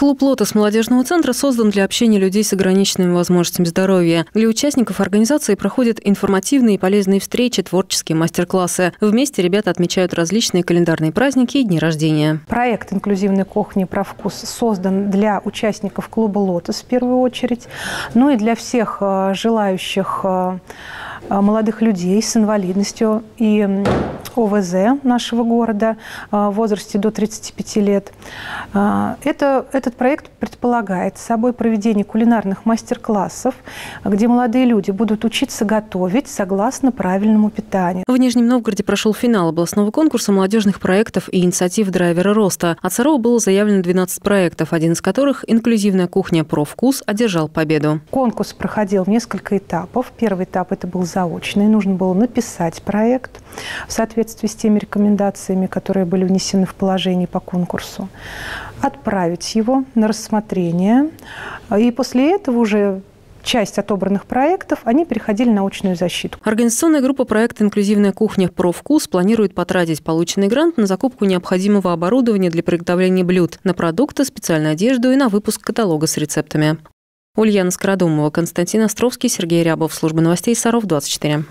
Клуб «Лотос» молодежного центра создан для общения людей с ограниченными возможностями здоровья. Для участников организации проходят информативные и полезные встречи, творческие мастер-классы. Вместе ребята отмечают различные календарные праздники и дни рождения. Проект инклюзивной кухни про вкус создан для участников клуба «Лотос» в первую очередь, ну и для всех э, желающих э, молодых людей с инвалидностью и ОВЗ нашего города в возрасте до 35 лет. Это, этот проект предполагает собой проведение кулинарных мастер-классов, где молодые люди будут учиться готовить согласно правильному питанию. В Нижнем Новгороде прошел финал областного конкурса молодежных проектов и инициатив драйвера роста. От Сарова было заявлено 12 проектов, один из которых «Инклюзивная кухня про вкус» одержал победу. Конкурс проходил в несколько этапов. Первый этап это был заочный. Нужно было написать проект в соответствии с теми рекомендациями, которые были внесены в положение по конкурсу, отправить его на рассмотрение. И после этого уже часть отобранных проектов, они переходили на научную защиту. Организационная группа проекта «Инклюзивная кухня про вкус» планирует потратить полученный грант на закупку необходимого оборудования для приготовления блюд, на продукты, специальную одежду и на выпуск каталога с рецептами. Ульяна Скородумова, Константин Островский, Сергей Рябов. Служба новостей Саров, 24.